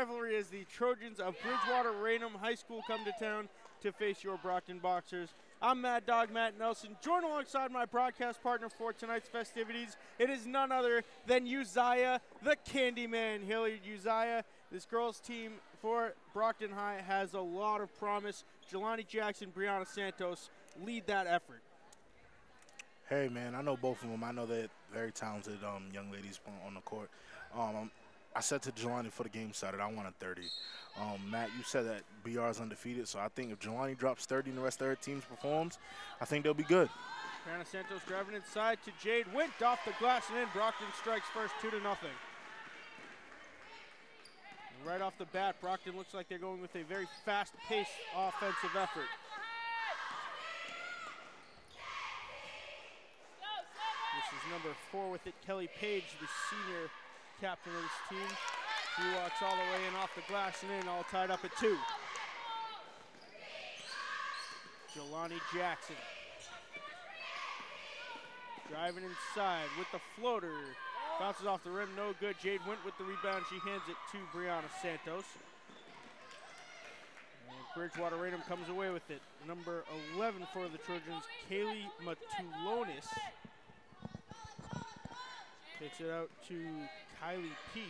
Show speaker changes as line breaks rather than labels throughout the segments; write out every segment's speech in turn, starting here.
rivalry as the Trojans of Bridgewater Raynham High School come to town to face your Brockton Boxers. I'm Mad Dog Matt Nelson, joined alongside my broadcast partner for tonight's festivities. It is none other than Uzziah, the Candyman. Hilliard Uzziah, this girls' team for Brockton High has a lot of promise. Jelani Jackson, Brianna Santos lead that effort.
Hey man, I know both of them. I know they're very talented um, young ladies on the court. Um, I said to Jelani for the game started, I want a 30. Um, Matt, you said that BR is undefeated, so I think if Jelani drops 30 and the rest of their teams performs, I think they'll be good.
Brianna Santos driving inside to Jade Wint off the glass and in. Brockton strikes first, two to nothing. And right off the bat, Brockton looks like they're going with a very fast-paced offensive effort. This is number four with it, Kelly Page, the senior captain of this team. She walks all the way in off the glass and in, all tied up at two. Jelani Jackson. Driving inside with the floater. Bounces off the rim, no good. Jade Wint with the rebound. She hands it to Brianna Santos. And Bridgewater Raynham comes away with it. Number 11 for the Trojans, Kaylee Matulonis. Takes it out to Kylie Peach.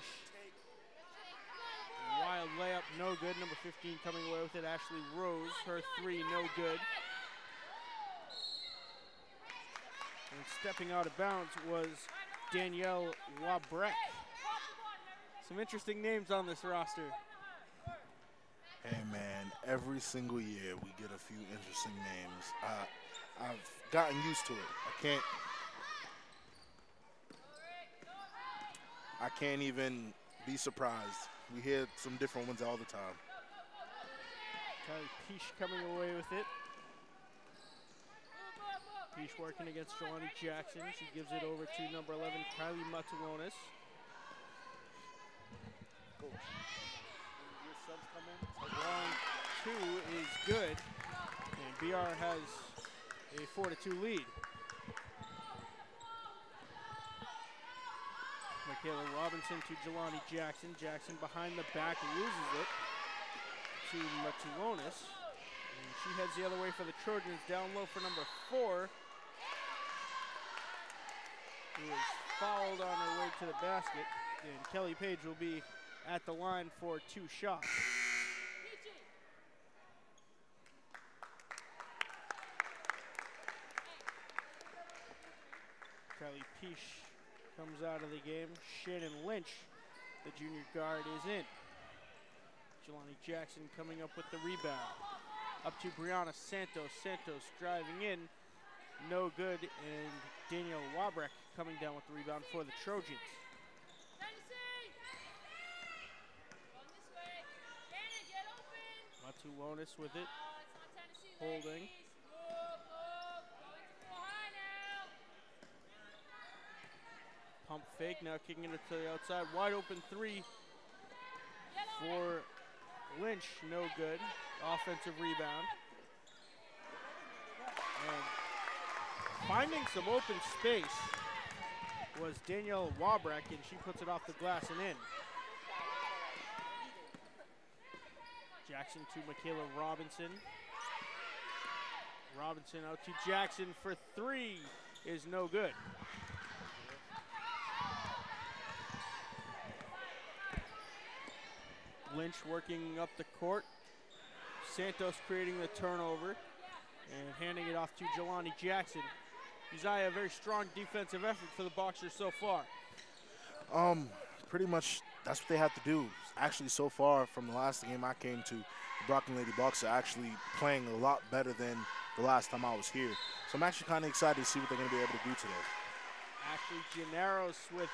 Wild layup, no good. Number 15 coming away with it. Ashley Rose, her three, no good. And stepping out of bounds was Danielle Wabrek. Some interesting names on this roster.
Hey man, every single year we get a few interesting names. I've gotten used to it. I can't I can't even be surprised. We hear some different ones all the time.
Kylie Peach coming away with it. Peach working against Jelani Jackson. She gives it over to number 11, Kylie Matulonis. Long two is good, and BR has a four to two lead. Michaela Robinson to Jelani Jackson. Jackson behind the back loses it to Matulonis. And she heads the other way for the Trojans. Down low for number four. Who is fouled on her way to the basket. And Kelly Page will be at the line for two shots. Kelly Peach comes out of the game. Shannon Lynch, the junior guard, is in. Jelani Jackson coming up with the rebound. Up to Brianna Santos. Santos driving in. No good. And Danielle Wabrek coming down with the rebound for the Trojans. Matulonis with it. Holding. Pump fake, now kicking it to the outside. Wide open three for Lynch, no good. Offensive rebound. And finding some open space was Danielle Wabrek, and she puts it off the glass and in. Jackson to Michaela Robinson. Robinson out to Jackson for three is no good. Lynch working up the court. Santos creating the turnover and handing it off to Jelani Jackson. Uzziah, a very strong defensive effort for the Boxers so far.
Um, pretty much that's what they have to do. Actually, so far from the last game I came to, the Brockton Lady Bucks are actually playing a lot better than the last time I was here. So I'm actually kind of excited to see what they're going to be able to do today.
Ashley Gennaros with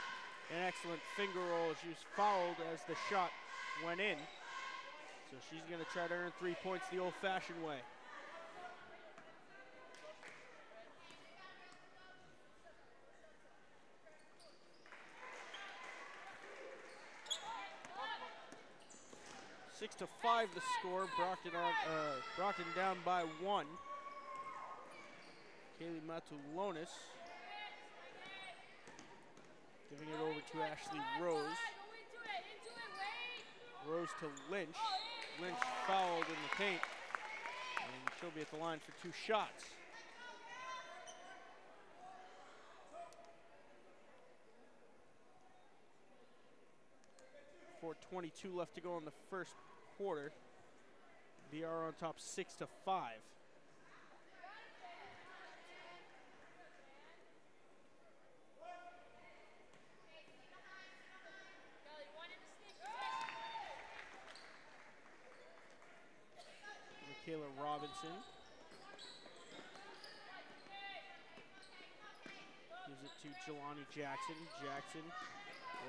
an excellent finger roll. She was fouled as the shot went in. So she's going to try to earn three points the old-fashioned way. Six to five the score. Brockton, on, uh, Brockton down by one. Kaylee Matulonis giving it over to Ashley Rose. Goes to Lynch. Lynch fouled in the paint. And she'll be at the line for two shots. Four twenty-two left to go in the first quarter. BR on top six to five. Michaela Robinson. Gives it to Jelani Jackson. Jackson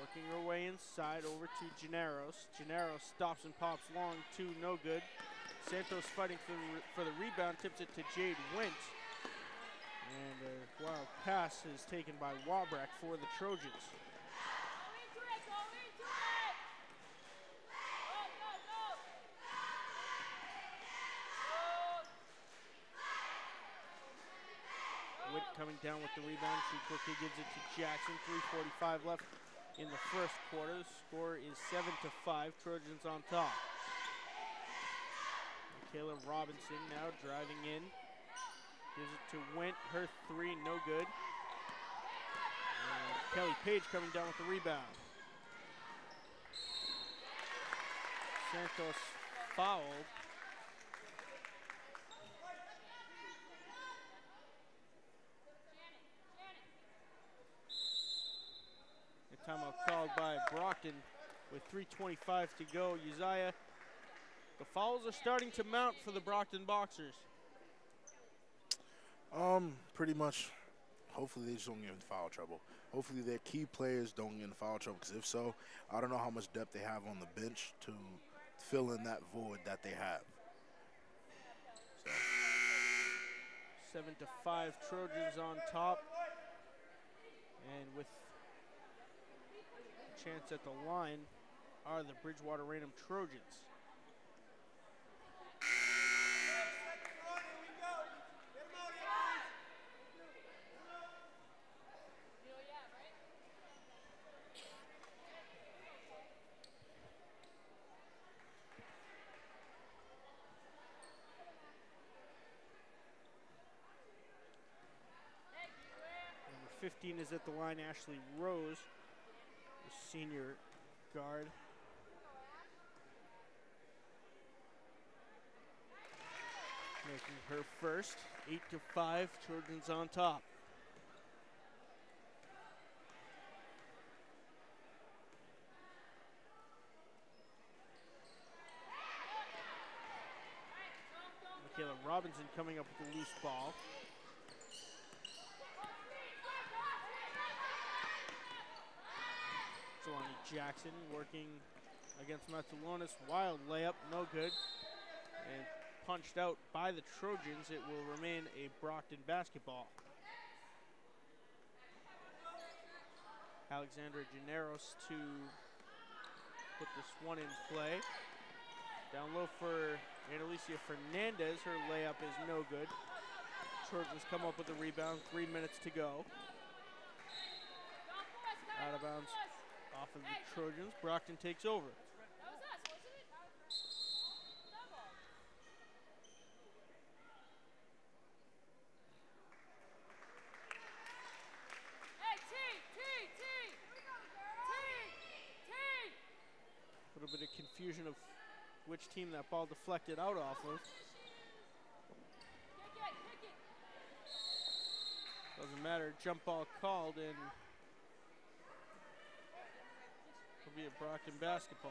working her way inside over to Gennaros. Gennaros stops and pops long, two, no good. Santos fighting for the, for the rebound, tips it to Jade Wint. And a wild pass is taken by Wabrack for the Trojans. Coming down with the rebound. She quickly gives it to Jackson. 3.45 left in the first quarter. The score is 7 to 5. Trojans on top. Michaela Robinson now driving in. Gives it to Wint. Her three, no good. And Kelly Page coming down with the rebound. Santos fouled. Timeout called by Brockton with 3.25 to go. Uzziah, the fouls are starting to mount for the Brockton Boxers.
Um, pretty much. Hopefully they just don't get in foul trouble. Hopefully their key players don't get in foul trouble. Because if so, I don't know how much depth they have on the bench to fill in that void that they have. So.
Seven to five, Trojans on top. And with chance at the line are the Bridgewater Raynham Trojans. Number 15 is at the line, Ashley Rose, senior guard. Making her first, eight to five, Trojans on top. Michaela Robinson coming up with a loose ball. Jelani Jackson working against Matulonis. Wild layup, no good. And punched out by the Trojans. It will remain a Brockton basketball. Alexandra Gennaros to put this one in play. Down low for Annalicia Fernandez. Her layup is no good. Trojans come up with the rebound. Three minutes to go. Out of bounds off of the Trojans. Brockton takes over. A little bit of confusion of which team that ball deflected out off of. Doesn't matter. Jump ball called and be a Brockton basketball.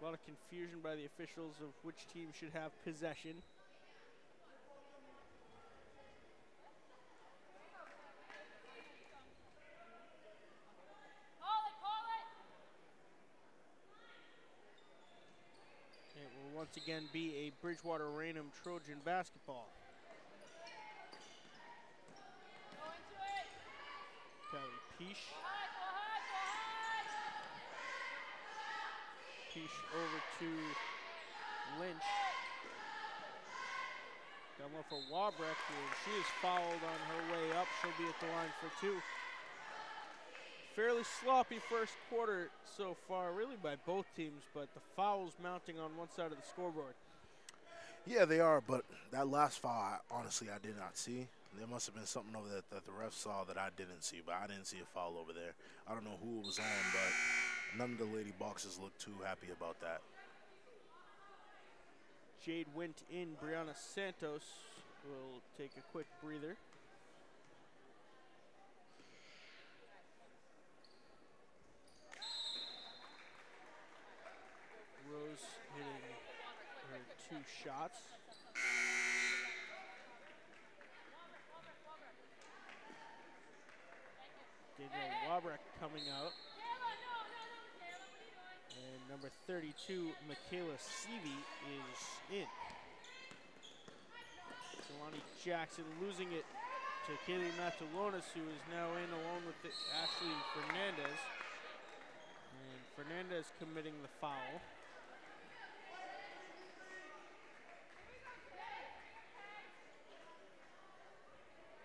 A lot of confusion by the officials of which team should have possession. It will once again be a Bridgewater Raynham Trojan basketball. Peach over to Lynch. Down low for Wabrecht, and she is fouled on her way up. She'll be at the line for two. Fairly sloppy first quarter so far, really by both teams, but the fouls mounting on one side of the scoreboard.
Yeah, they are, but that last foul, I, honestly, I did not see. There must have been something over there that the ref saw that I didn't see, but I didn't see a foul over there. I don't know who it was on, but none of the lady boxers looked too happy about that.
Jade Wint in. Brianna Santos will take a quick breather. Rose hitting her two shots. Danielle Wabrecht coming out. And number 32, Michaela Seavey, is in. Jelani Jackson losing it to Kaylee Matulonis, who is now in along with Ashley Fernandez. And Fernandez committing the foul.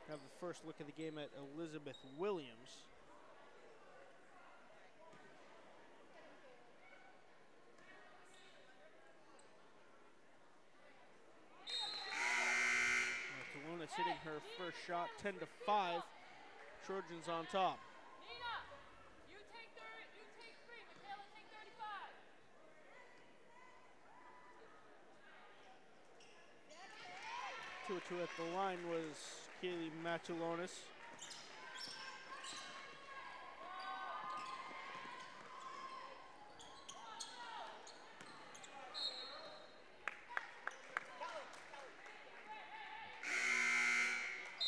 Have the first look at the game at Elizabeth Williams. Matulonis hitting her first shot, 10 to 5. Trojans on top. Two two at the line was Kaylee Matulonis.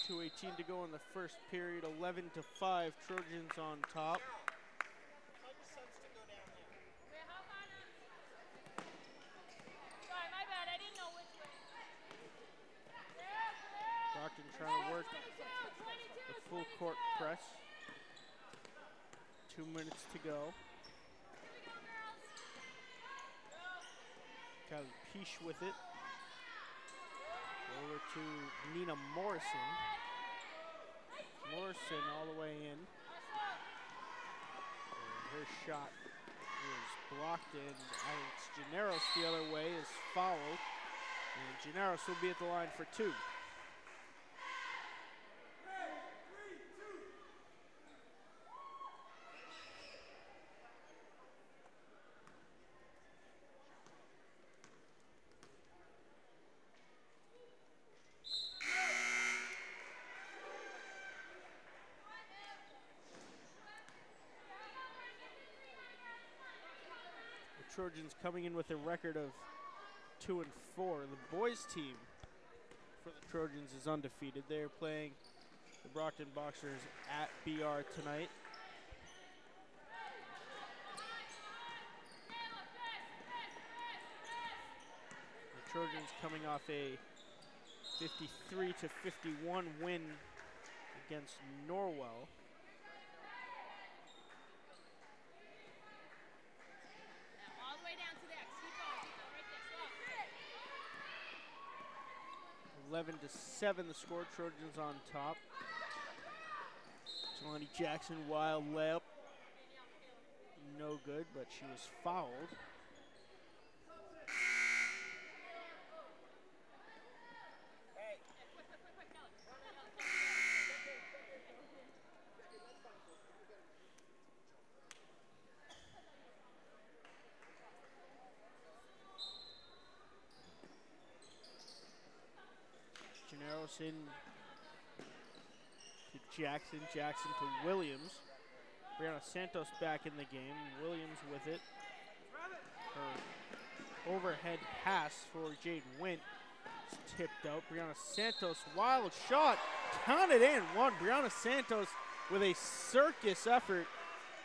Two eighteen to go in the first period. Eleven to five. Trojans on top. Brockton trying to work the full court press. Two minutes to go. Kylie Peach with it. Over to Nina Morrison. Morrison all the way in. And her shot is blocked, and Gennaros the other way is fouled. And Gennaros will be at the line for two. The Trojans coming in with a record of two and four. The boys team for the Trojans is undefeated. They are playing the Brockton Boxers at BR tonight. The Trojans coming off a 53 to 51 win against Norwell.
All the way down to the X. Keep going. Keep going. Right there. Stop.
11 to 7 the score trojans on top. Jelani jackson wild layup. No good but she was fouled In to Jackson, Jackson to Williams. Brianna Santos back in the game. Williams with it. Her overhead pass for Jade Wint is tipped out. Brianna Santos, wild shot, counted in. One. Brianna Santos with a circus effort,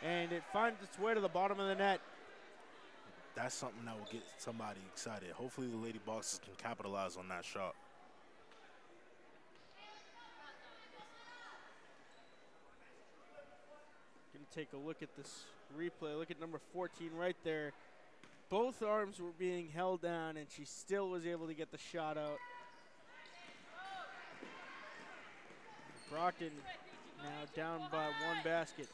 and it finds its way to the bottom of the net.
That's something that will get somebody excited. Hopefully, the Lady Boxers can capitalize on that shot.
Take a look at this replay. Look at number 14 right there. Both arms were being held down, and she still was able to get the shot out. Brockton now down by one basket.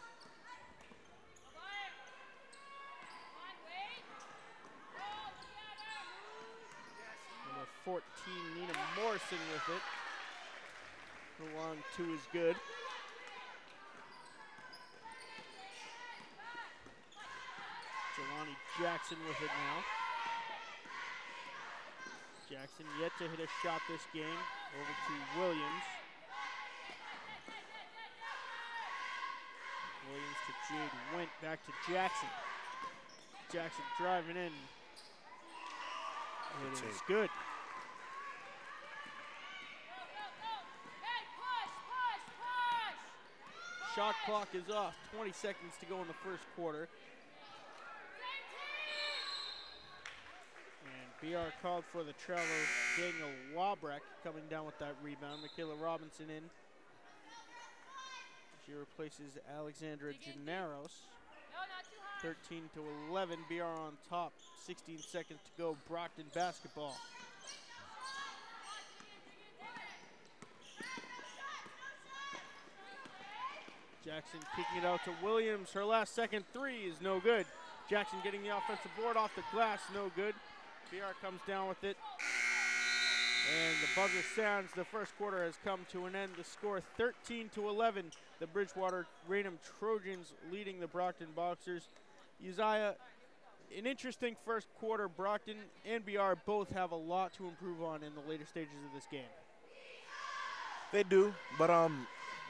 Number 14, Nina Morrison with it. The long two is good. Jelani Jackson with it now. Jackson yet to hit a shot this game. Over to Williams. Williams to Jade Wint back to Jackson. Jackson driving in. It is good. Shot clock is off. 20 seconds to go in the first quarter. And BR called for the traveler Daniel Wabreck coming down with that rebound. Michaela Robinson in. She replaces Alexandra Gennaros. 13 to 11. BR on top. 16 seconds to go. Brockton basketball. Jackson kicking it out to Williams. Her last second three is no good. Jackson getting the offensive board off the glass, no good. BR comes down with it. And the buzzer sounds. The first quarter has come to an end. The score 13 to 11. The Bridgewater Raynham Trojans leading the Brockton Boxers. Uzziah, an interesting first quarter. Brockton and BR both have a lot to improve on in the later stages of this game.
They do, but um,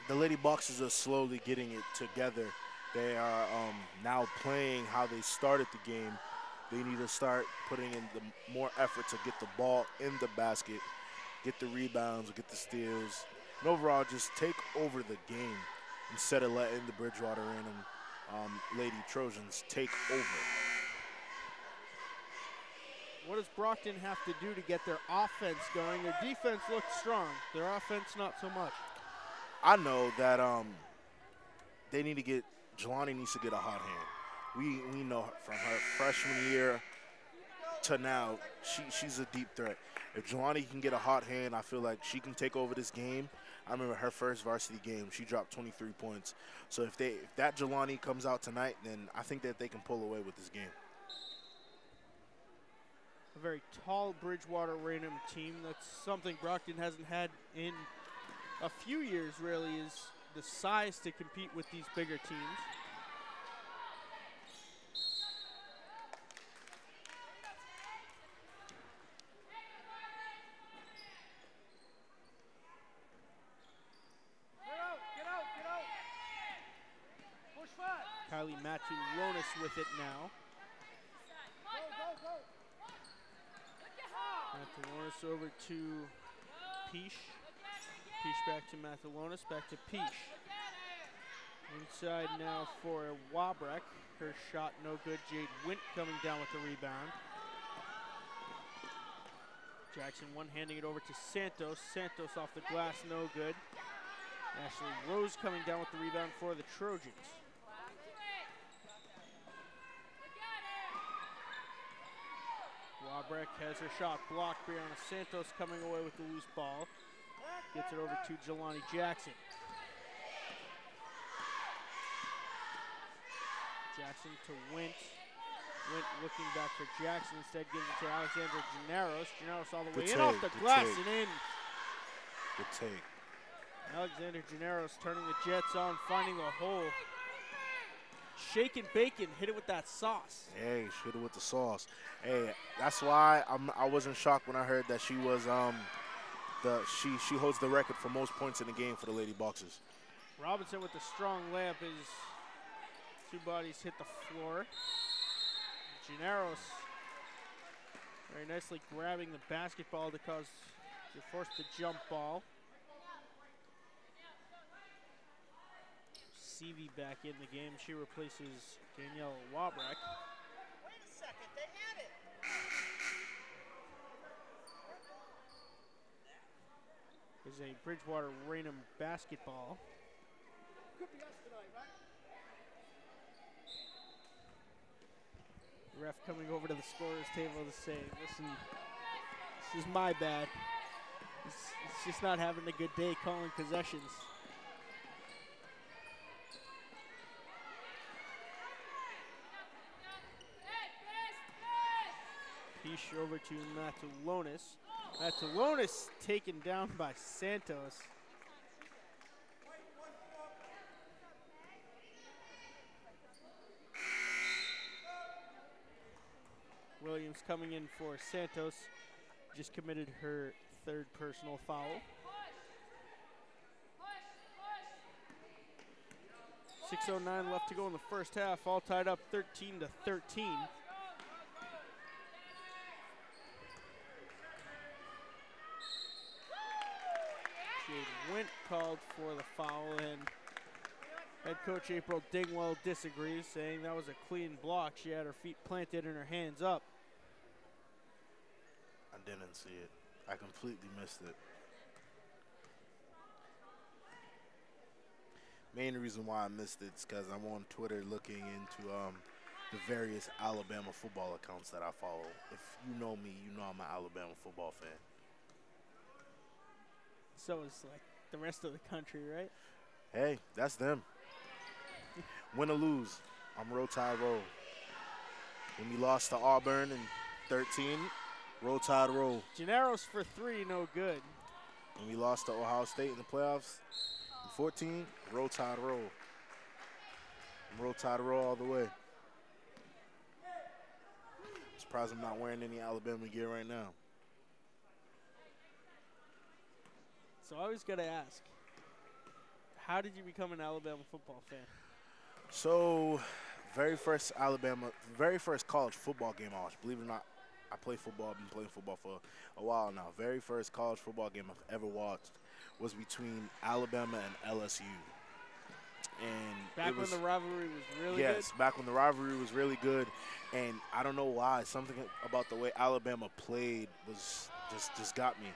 the Lady Boxers are slowly getting it together. They are um, now playing how they started the game. They need to start putting in the more effort to get the ball in the basket, get the rebounds, get the steals, and overall just take over the game instead of letting the Bridgewater and um, Lady Trojans take over.
What does Brockton have to do to get their offense going? Their defense looks strong. Their offense, not so much.
I know that um, they need to get Jelani needs to get a hot hand. We we know from her freshman year to now, she she's a deep threat. If Jelani can get a hot hand, I feel like she can take over this game. I remember her first varsity game; she dropped 23 points. So if they if that Jelani comes out tonight, then I think that they can pull away with this game.
A very tall Bridgewater Raynham team. That's something Brockton hasn't had in a few years, really, is the size to compete with these bigger teams. Kylie Matulonis with it now. Matulonis over to Peach. Peach back to Matulonis, back to Peach. Inside now for Wabreck. Her shot no good. Jade Wint coming down with the rebound. Jackson one handing it over to Santos. Santos off the glass, no good. Ashley Rose coming down with the rebound for the Trojans. Wabreck has her shot blocked. Brianna Santos coming away with the loose ball. Gets it over to Jelani Jackson. Jackson to Wint. Wint looking back for Jackson. Instead gives it to Alexander Gennaros. Gennaros all the way
Good
in off
take,
the
good
glass
take.
and in.
Good take.
Alexander Gennaros turning the Jets on, finding a hole. Shaking bacon, hit it with that sauce.
Hey, she hit it with the sauce. Hey, that's why I'm, I wasn't shocked when I heard that she was um the she she holds the record for most points in the game for the Lady Boxers.
Robinson with the strong layup as two bodies hit the floor. Gennaros very nicely grabbing the basketball to cause to force the jump ball. Seavey back in the game. She replaces Danielle Wabreck.
Wait a second, they had it.
is a Bridgewater Raynham basketball. The ref coming over to the scorer's table to say, listen, this is my bad. It's, he's just not having a good day calling possessions. Dish over to Matulonis. Matulonis taken down by Santos. Williams coming in for Santos. Just committed her third personal foul. 6.09 left to go in the first half, all tied up 13 to 13. Called for the foul, and head coach April Dingwell disagrees, saying that was a clean block. She had her feet planted and her hands up.
I didn't see it. I completely missed it. Main reason why I missed it is because I'm on Twitter looking into um, the various Alabama football accounts that I follow. If you know me, you know I'm an Alabama football fan.
So it's like the rest of the country, right?
Hey, that's them. Win or lose, I'm Roll Tide Roll. When we lost to Auburn in 13, Roll Tide Roll.
Gennaros for three, no good.
When we lost to Ohio State in the playoffs in 14, Roll Tide Roll. I'm Roll Tide Roll all the way. surprised I'm not wearing any Alabama gear right now.
So I always got to ask, how did you become an Alabama football fan?
So, very first Alabama, very first college football game I watched. Believe it or not, I play football. I've been playing football for a while now. Very first college football game I've ever watched was between Alabama and LSU. And
Back
was,
when the rivalry was really
yes, back when the rivalry was really good, and I don't know why something about the way Alabama played was just just got me.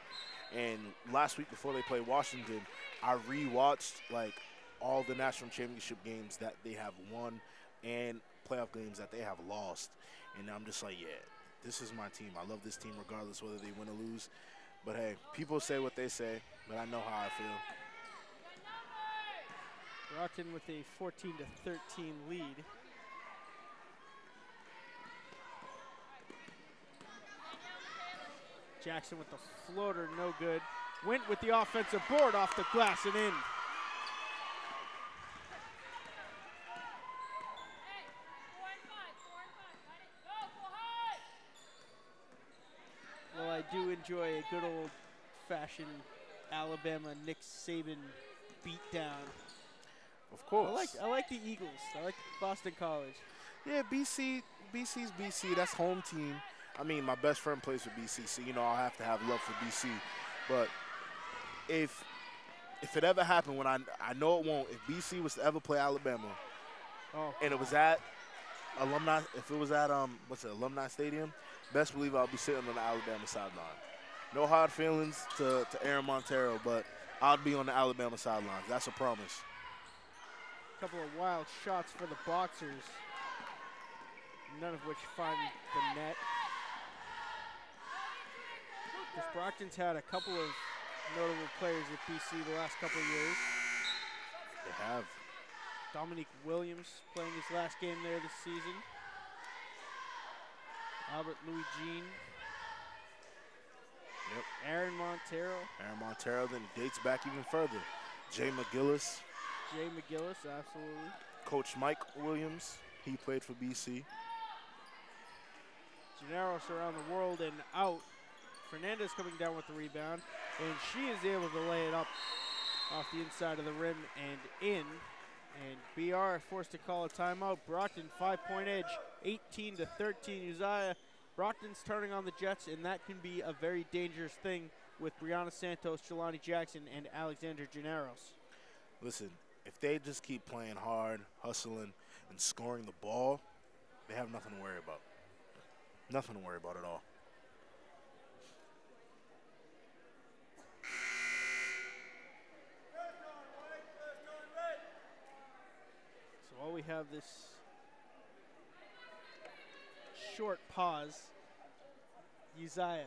And last week before they played Washington, I rewatched like all the national championship games that they have won and playoff games that they have lost, and I'm just like, yeah, this is my team. I love this team regardless whether they win or lose. But hey, people say what they say, but I know how I feel.
good. Brockton with a 14 to 13 lead. Jackson with the floater, no good. Wint with the offensive board off the glass and in.
Four and five, four and five. Got it. Go, go high.
Well, I do enjoy a good old fashioned Alabama Nick Saban beatdown.
Of course.
I like I like the Eagles. I like Boston College.
Yeah, BC, BC's BC. That's home team. I mean, my best friend plays for BC, so you know I'll have to have love for BC. But if if it ever happened, when I I know it won't, if BC was to ever play Alabama,
Oh,
and it was at alumni, if it was at um what's it, alumni stadium, best believe I'll be sitting on the Alabama sideline. No hard feelings to to Aaron Monteiro, but I'll be on the Alabama sidelines. That's a promise.
A couple of wild shots for the Boxers, none of which find the net. Because Brockton's had a couple of notable players at BC the last couple of years.
They have.
Dominique Williams playing his last game there this season. Albert Louis Jean.
Yep.
Aaron Monteiro,
Aaron Monteiro then dates back even further. Jay McGillis,
Jay McGillis, absolutely.
Coach Mike Williams, he played for BC.
Gennaros around the world and out. Fernandez coming down with the rebound, and she is able to lay it up off the inside of the rim and in. And BR forced to call a timeout. Brockton five-point edge, 18 to 13. Uzziah, Brockton's turning on the Jets, and that can be a very dangerous thing with Brianna Santos, Jelani Jackson, and Alexander Gennaros.
Listen, if they just keep playing hard, hustling, and scoring the ball, they have nothing to worry about. Nothing to worry about at all.
While we have this short pause, Uzziah,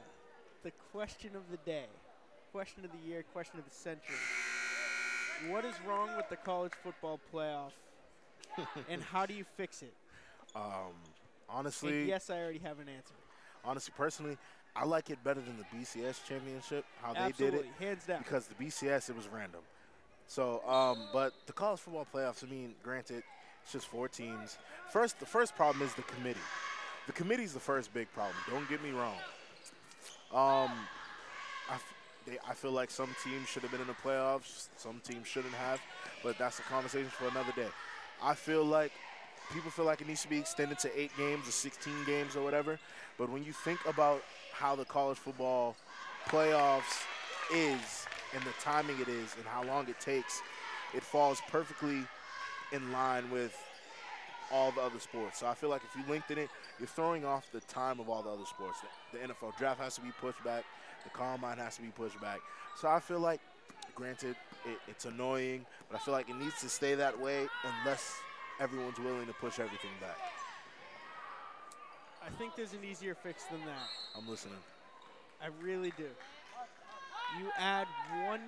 the question of the day, question of the year, question of the century. What is wrong with the college football playoff, and how do you fix it?
Um,
And
honestly,
yes, I already have an answer.
honestly, personally, I like it better than the BCS championship. How they did it
hands down.
because the BCS it was random. So, um, but the college football playoffs. I mean, granted, it's just four teams. First, the first problem is the committee. The committee's the first big problem. Don't get me wrong. Um, they, I feel like some teams should have been in the playoffs. Some teams shouldn't have, but that's a conversation for another day. I feel like people feel like it needs to be extended to eight games or 16 games or whatever. But when you think about how the college football playoffs is and the timing it is and how long it takes, it falls perfectly in line with all the other sports. So I feel like if you linked in it, you're throwing off the time of all the other sports. The, the NFL draft has to be pushed back. The combine has to be pushed back. So I feel like, granted, it, it's annoying, but I feel like it needs to stay that way unless everyone's willing to push everything back.
I think there's an easier fix than that.
I'm listening.
I really do. You add one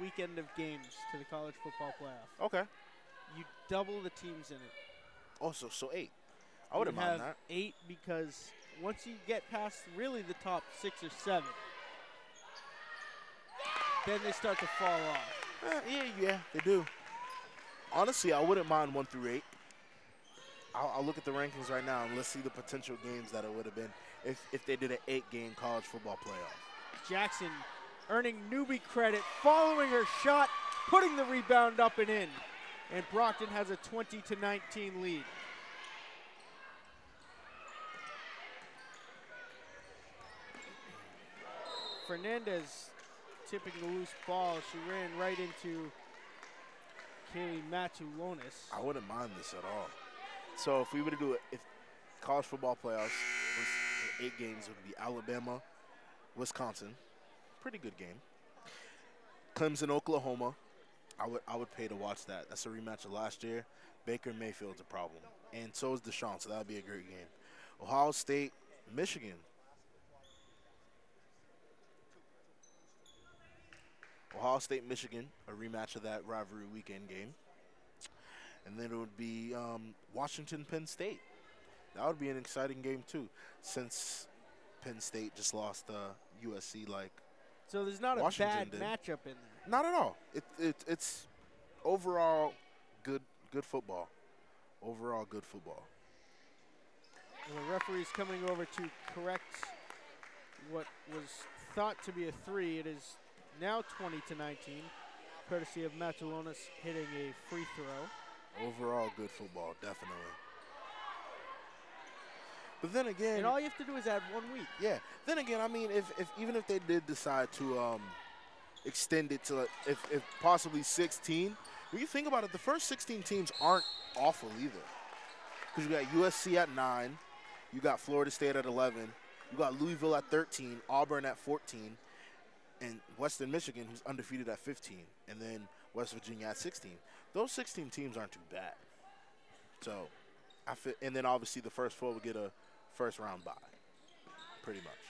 weekend of games to the college football playoff.
Okay.
You double the teams in it.
Also, so eight. I wouldn't
you
mind
have
that.
eight because once you get past really the top six or seven, then they start to fall off.
Eh, yeah, yeah, they do. Honestly, I wouldn't mind one through eight. I'll, I'll look at the rankings right now and let's see the potential games that it would have been if, if they did an eight-game college football playoff.
Jackson earning newbie credit, following her shot, putting the rebound up and in. And Brockton has a 20 to 19 lead. Fernandez tipping the loose ball. She ran right into Kaylee Matulonis.
I wouldn't mind this at all. So if we were to do it, if college football playoffs was eight games, would be Alabama, Wisconsin, pretty good game. Clemson, Oklahoma, I would I would pay to watch that. That's a rematch of last year. Baker Mayfield's a problem, and so is Deshaun. So that would be a great game. Ohio State, Michigan. Ohio State, Michigan, a rematch of that rivalry weekend game. And then it would be um, Washington, Penn State. That would be an exciting game too, since Penn State just lost uh, USC. Like,
So there's not a
Washington
bad
did.
matchup in there.
Not at all. It, it it's overall good good football. Overall good football.
The referee's coming over to correct what was thought to be a three. It is now 20 to 19, courtesy of Matulonis hitting a free throw.
Overall good football, definitely. But then again,
And all you have to do is add one week.
Yeah. Then again, I mean, if, if even if they did decide to um, extend it to if, if possibly 16, when you think about it, the first 16 teams aren't awful either. Because you got USC at nine, you got Florida State at 11, you got Louisville at 13, Auburn at 14, and Western Michigan, who's undefeated at 15, and then West Virginia at 16. Those 16 teams aren't too bad. So, I feel, and then obviously the first four would get a first round bye, pretty much.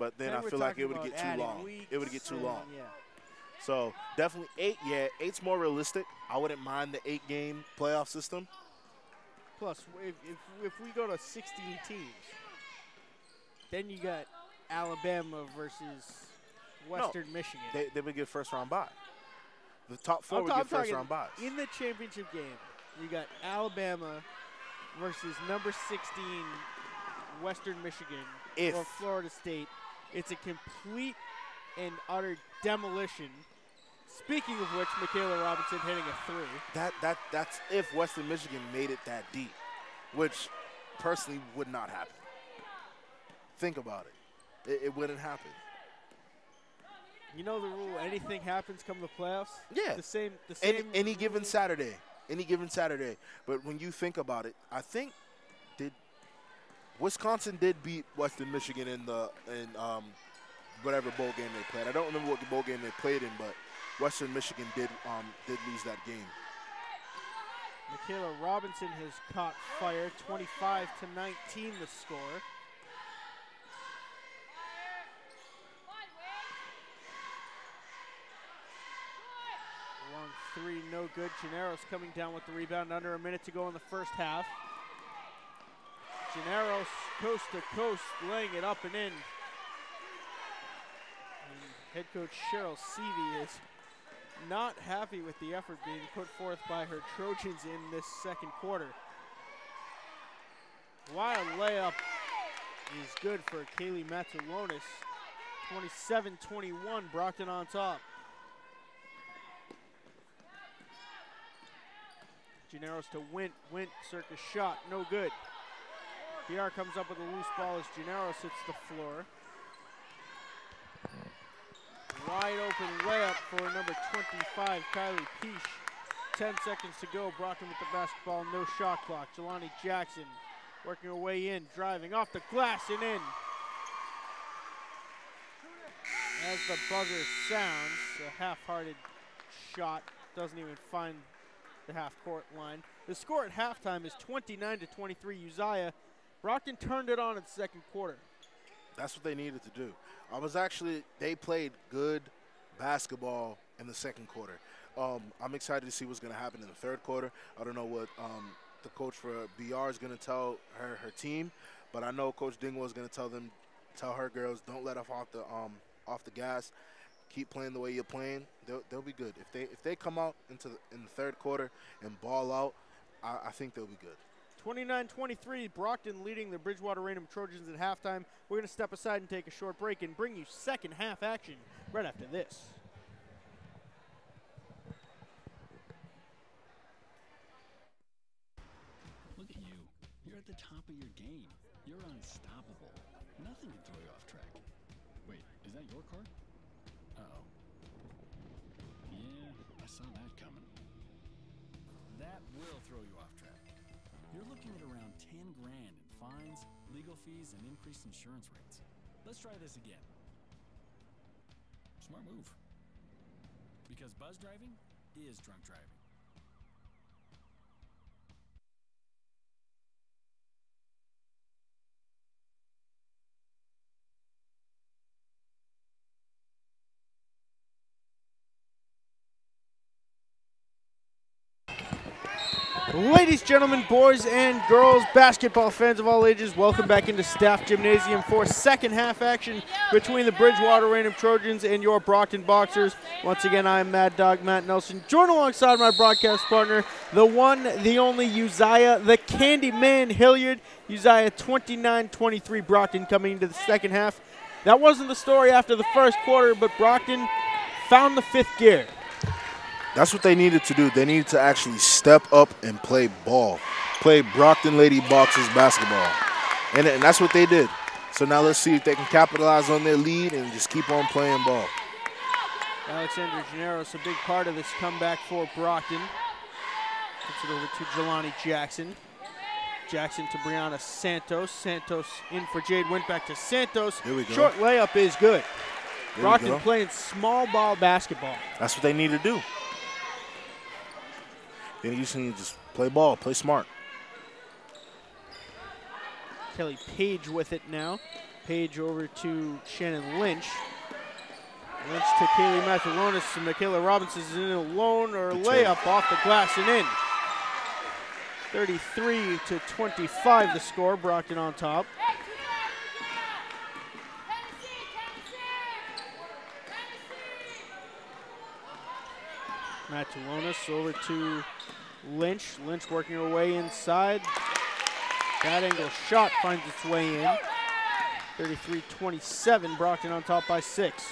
But then, I feel like it would get too long. It would get too long.
Yeah.
So definitely eight. Yeah, eight's more realistic. I wouldn't mind the eight game playoff system.
Plus, if, if, if we go to 16 teams, then you got Alabama versus Western Michigan.
They, they would get first round bye. The top 4
I'm,
would get first
talking
round buys.
in the championship game. You got Alabama versus number 16 Western Michigan
If-
or Florida State. It's a complete and utter demolition. Speaking of which, Michaela Robinson hitting a three.
That that that's if Western Michigan made it that deep, which personally would not happen. Think about it. It, it wouldn't happen.
You know the rule: anything happens come the playoffs.
Yeah.
The same. The same.
Any, any given Saturday, any given Saturday. But when you think about it, I think Wisconsin did beat Western Michigan in the in um, whatever bowl game they played. I don't remember what the bowl game they played in, but Western Michigan did um, did lose that game.
Michaela Robinson has caught fire. 25 to 19, the score. Long three, no good. Gennaros coming down with the rebound. Under a minute to go in the first half. Gennaros coast to coast, laying it up and in. And head coach Cheryl Seavey is not happy with the effort being put forth by her Trojans in this second quarter. Wild layup is good for Kaylee Matulonis. 27-21, Brockton on top. Gennaros to Wint. Wint circus shot, no good. BR comes up with a loose ball as Gennaro sits the floor. Wide open layup for number 25, Kylie Peach. 10 seconds to go. Brockton with the basketball, no shot clock. Jelani Jackson working her way in, driving off the glass and in. As the buzzer sounds, a half-hearted shot doesn't even find the half-court line. The score at halftime is 29 to 23. Uzziah. Brockton turned it on in the second quarter.
That's what they needed to do. I was actually they played good basketball in the second quarter. Um, I'm excited to see what's going to happen in the third quarter. I don't know what um, the coach for BR is going to tell her her team, but I know Coach Dingwall is going to tell them, tell her girls, don't let off off the um, off the gas. Keep playing the way you're playing. They'll, they'll be good. If they if they come out into the, in the third quarter and ball out, I, I think they'll be good.
29-23, Brockton leading the Bridgewater Raynham Trojans at halftime. We're going to step aside and take a short break and bring you second half action right after this.
Look at you. You're at the top of your game. You're unstoppable. Nothing can throw you off track. Wait, is that your car? Uh-oh. Yeah, I saw that coming. That will throw you off track. You're looking at around 10 grand in fines, legal fees, and increased insurance rates. Let's try this again. Smart move. Because buzz driving is drunk driving.
Ladies, gentlemen, boys, and girls, basketball fans of all ages, welcome back into Staff Gymnasium for second half action between the Bridgewater Raynham Trojans and your Brockton Boxers. Once again, I'm Mad Dog Matt Nelson, joined alongside my broadcast partner, the one, the only Uzziah, the Candyman Hilliard. Uzziah 29-23, Brockton coming into the second half. That wasn't the story after the first quarter, but Brockton found the fifth gear.
That's what they needed to do. They needed to actually step up and play ball, play Brockton Lady Boxers basketball, and, and that's what they did. So now let's see if they can capitalize on their lead and just keep on playing ball.
Alexandra Gennaro's a big part of this comeback for Brockton. Gets it over to Jelani Jackson. Jackson to Brianna Santos. Santos in for Jade. Wint back to Santos.
Here we go.
Short layup is good.
There
Brockton playing small ball basketball.
That's what they need to do. Need to just play ball, play smart.
Kelly Page with it now. Page over to Shannon Lynch. Lynch to Kaylee Matulonis and Michaela Robinson is in alone or a
Good
layup off the glass and in. 33 to 25 the score. Brockton on top. Matulonis over to Lynch. Lynch working her way inside. That angle shot finds its way in. 33-27, Brockton on top by six.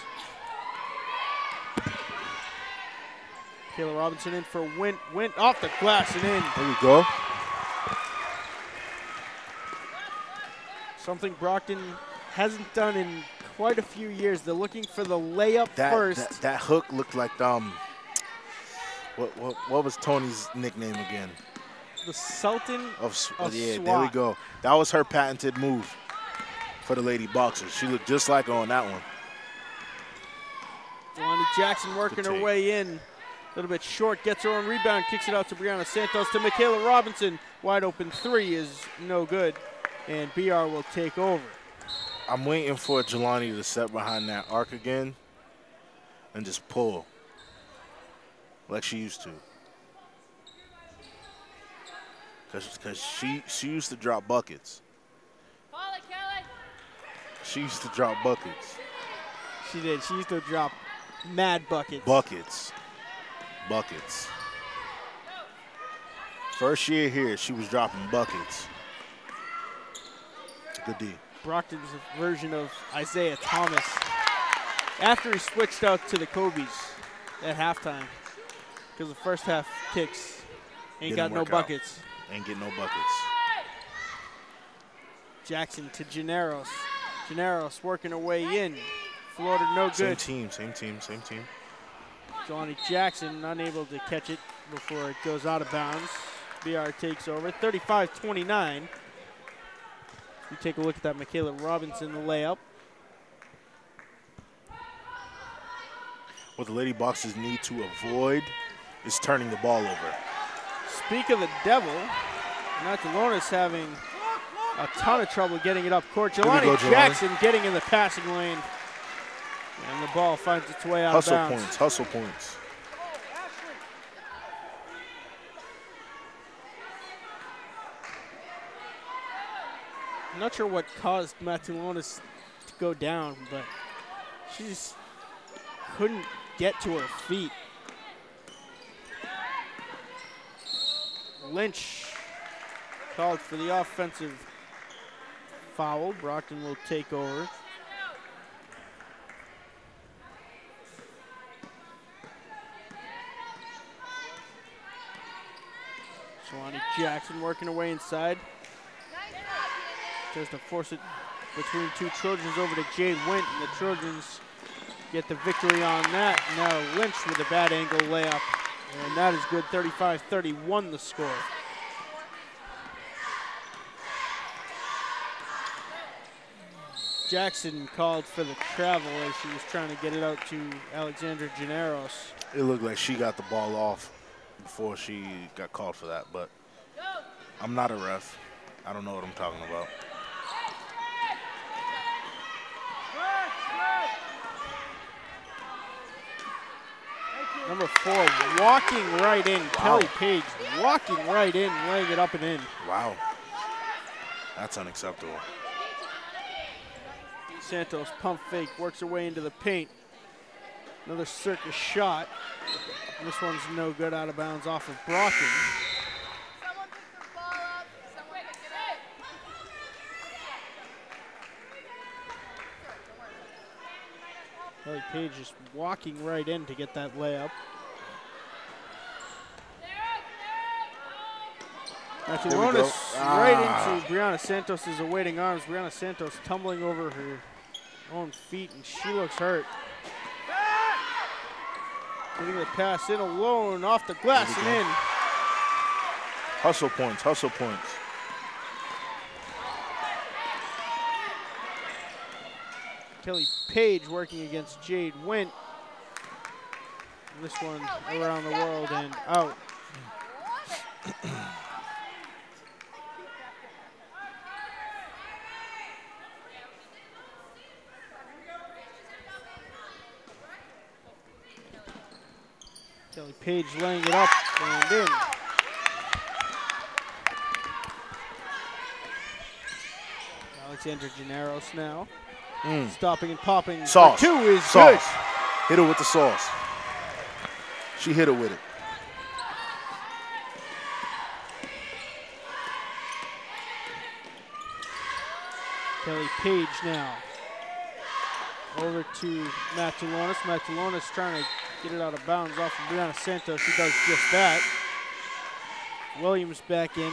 Kayla Robinson in for Wint. Wint off the glass and in.
There we go.
Something Brockton hasn't done in quite a few years. They're looking for the layup
That,
first.
that that hook looked like um. What, what what was Tony's nickname again?
the Sultan
Of,
Of
yeah, there we go. That was her patented move for the lady boxers. She looked just like her on that one.
Jelani Jackson working her way in. A little bit short, gets her own rebound, kicks it out to Brianna Santos to Michaela Robinson. Wide open three is no good, and BR will take over.
I'm waiting for Jelani to set behind that arc again and just pull like she used to. Cause, Cause she she used to drop buckets. She used to drop buckets.
She did. She used to drop mad buckets.
Buckets. Buckets. First year here, she was dropping buckets. Good D.
Brockton's version of Isaiah Thomas after he switched out to the Kobe's at halftime because the first half kicks ain't
Didn't
got no
work out.
buckets.
Ain't get no buckets.
Jackson to Gennaros. Gennaros working her way in. Florida no
Same
good.
Same team, same team, same team.
Jelani Jackson unable to catch it before it goes out of bounds. BR takes over 35 29. You take a look at that Michaela Robinson layup.
What the Lady Boxers need to avoid is turning the ball over.
Speak of the devil, Matulonis having a ton of trouble getting it up court. Jelani
go, Jelani.
Jackson getting in the passing lane. And the ball finds its way out
Hustle
of bounds.
points, hustle points.
I'm not sure what caused Matulonis to go down, but she just couldn't get to her feet. Lynch called for the offensive foul. Brockton will take over. Jelani Jackson working away inside. Tries to force it between two Trojans over to Jade Wint, and the Trojans get the victory on that. Now Lynch with a bad angle layup, and that is good. 35-31 the score. Jackson called for the travel as she was trying to get it out to Alexandra Gennaros.
It looked like she got the ball off before she got called for that, but I'm not a ref. I don't know what I'm talking about.
Number four walking right in. Kelly Page walking right in, laying it up and in.
Wow. That's unacceptable.
Santos pump fake works her way into the paint. Another circus shot. This one's no good out of bounds off of Brockton.
Someone pick the ball up. Someone pick it up.
Kelly Page just walking right in to get that layup. That's
There we
right
Ah.
into Brianna Santos' awaiting arms. Brianna Santos tumbling over her own feet, and she looks hurt. Getting the pass in alone, off the glass and
go.
in.
Hustle points, hustle points.
Kelly Page working against Jade Wint. This one around the world and out. Kelly Page laying it up and in. Alexandra Gennaros now. Mm. Stopping and popping.
Sauce.
Two is
sauce.
good.
Hit her with the sauce. She hit her with it.
Kelly Page now. Over to Matulonis. Matulonis trying to get it out of bounds off of Brianna Santos. She does just that. Williams back in,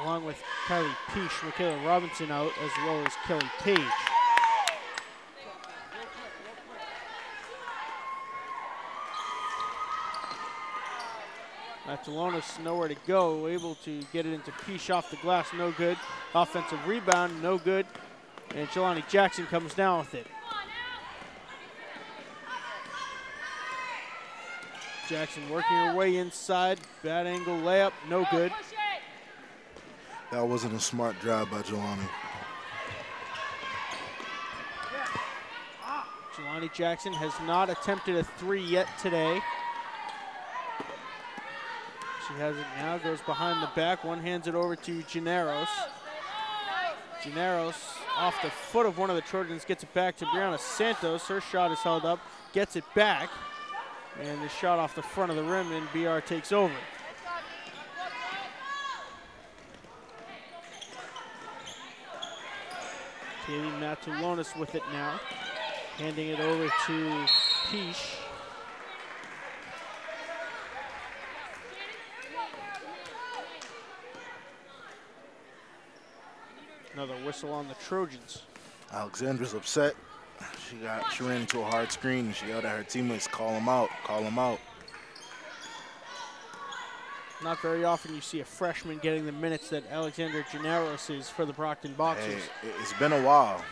along with Kylie Peach, Michaela Robinson out, as well as Kelly Page. Matulonis nowhere to go, able to get it into Peach off the glass, no good. Offensive rebound, no good. And Jelani Jackson comes down with it. Jackson working her way inside, bad angle layup, no good.
That wasn't a smart drive by Jelani.
Jelani Jackson has not attempted a three yet today. Has it now, goes behind the back, one hands it over to Gennaros. Gennaros off the foot of one of the Trojans, gets it back to Brianna Santos. Her shot is held up, gets it back, and the shot off the front of the rim, and BR takes over. Kaylee Matulonis with it now, handing it over to Peach. Another whistle on the Trojans.
Alexandra's upset. She got she ran into a hard screen and she yelled at her teammates, call him out, call him out.
Not very often you see a freshman getting the minutes that Alexandra Gennaros is for the Brockton Boxers.
Hey, it- it's been a while.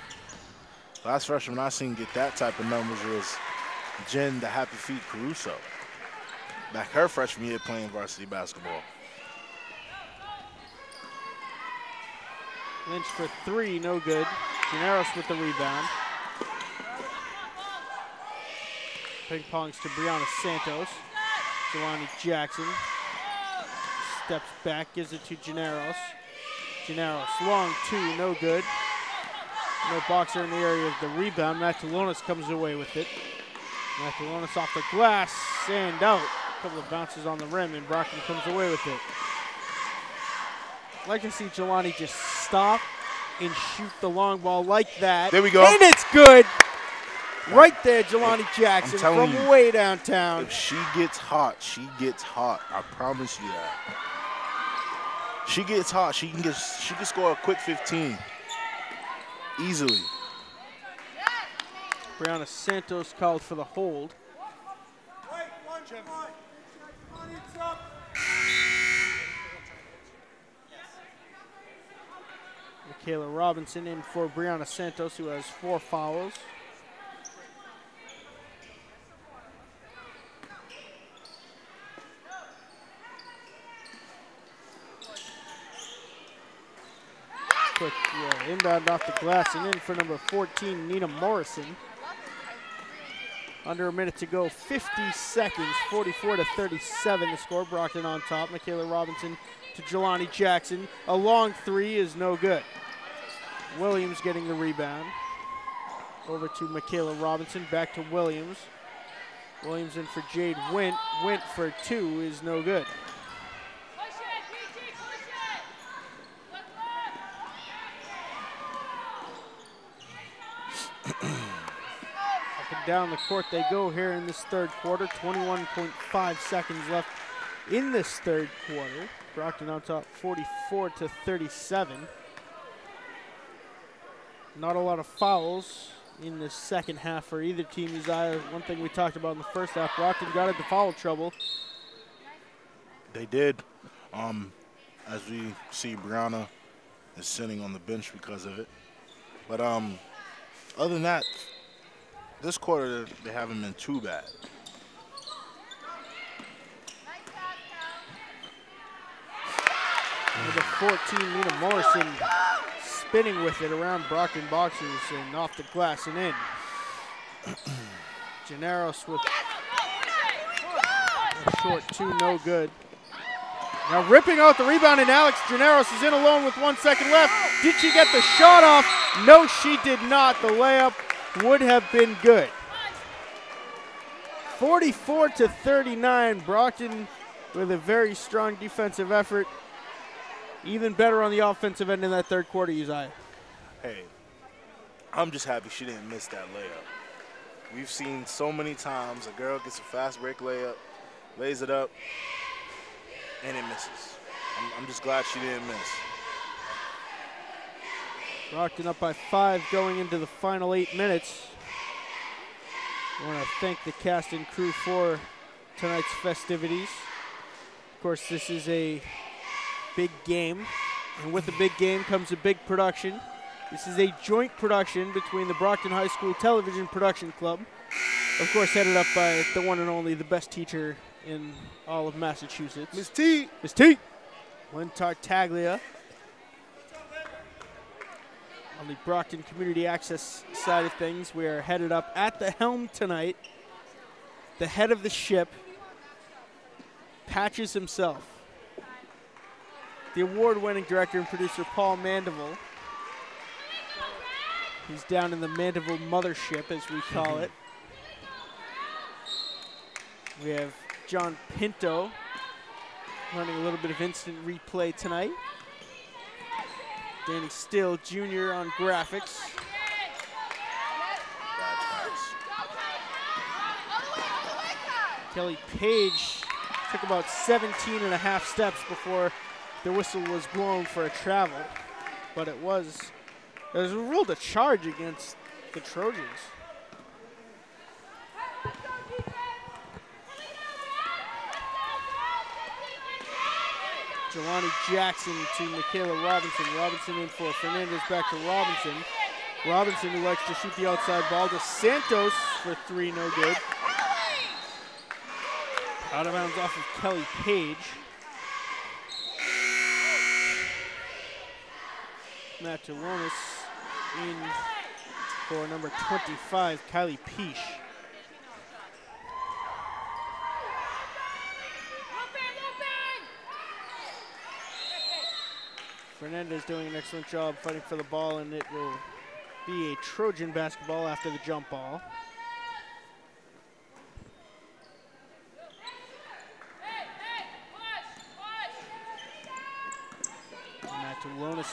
Last freshman I seen get that type of numbers was Jen the Happy Feet Caruso. Back her freshman year playing varsity basketball.
Lynch for three, no good. Gennaros with the rebound. Ping pongs to Brianna Santos. Jelani Jackson steps back, gives it to Gennaros. Gennaros, long two, no good. No boxer in the area of the rebound. Matulonis comes away with it. Matulonis off the glass and out. A couple of bounces on the rim, and Brockton comes away with it. I'd like to see Jelani just stop and shoot the long ball like that.
There we go.
And it's good. Right there, Jelani Jackson from
you.
way downtown.
If she gets hot, she gets hot. I promise you that. She gets hot. She can get. She can score a quick 15. Easily.
Brianna Santos called for the hold. Michaela Robinson in for Brianna Santos, who has four fouls. Quick yeah, inbound off the glass and in for number 14, Nina Morrison. Under a minute to go, 50 seconds, 44 to 37. The score. Brockton on top. Michaela Robinson to Jelani Jackson. A long three is no good. Williams getting the rebound. Over to Michaela Robinson. Back to Williams. Williams in for Jade Wint. Wint for two is no good. Down the court they go here in this third quarter. 21.5 seconds left in this third quarter. Brockton on top 44 to 37. Not a lot of fouls in the second half for either team. Uzziah, one thing we talked about in the first half, Brockton got into foul trouble.
They did. Um, as we see, Brianna is sitting on the bench because of it. But um, other than that, this quarter they haven't been too bad.
Number 14, Nina Morrison, spinning with it around Brockton boxers and off the glass and in. Gennaros with a short two, no good. Now ripping out the rebound, and Alex Gennaros is in alone with one second left. Did she get the shot off? No, she did not. The layup would have been good. 44 to 39. Brockton with a very strong defensive effort. Even better on the offensive end in that third quarter, Uzziah.
Hey, I'm just happy she didn't miss that layup. We've seen so many times a girl gets a fast break layup, lays it up, and it misses. I'm, I'm just glad she didn't miss.
Brockton up by five going into the final eight minutes. I want to thank the cast and crew for tonight's festivities. Of course, this is a big game, and with a big game comes a big production. This is a joint production between the Brockton High School Television Production Club, of course, headed up by the one and only, the best teacher in all of Massachusetts.
Miss T,
Miss T. Lynn Tartaglia. On the Brockton Community Access side of things, we are headed up at the helm tonight. The head of the ship, Patches himself. The award winning director and producer, Paul Mandeville. He's down in the Mandeville mothership, as we call it. We have John Pinto running a little bit of instant replay tonight. Danny Still Jr. on graphics. Kelly Page took about 17 and a half steps before the whistle was blown for a travel, but it was it was ruled a charge against the Trojans. Jelani Jackson to Michaela Robinson. Robinson in for Fernandez back to Robinson. Robinson who likes to shoot the outside ball to Santos for three, no good. Out of bounds off of Kelly Page. Matt in for number 25, Kylie Peach. Fernandez doing an excellent job fighting for the ball, and it will be a Trojan basketball after the jump ball.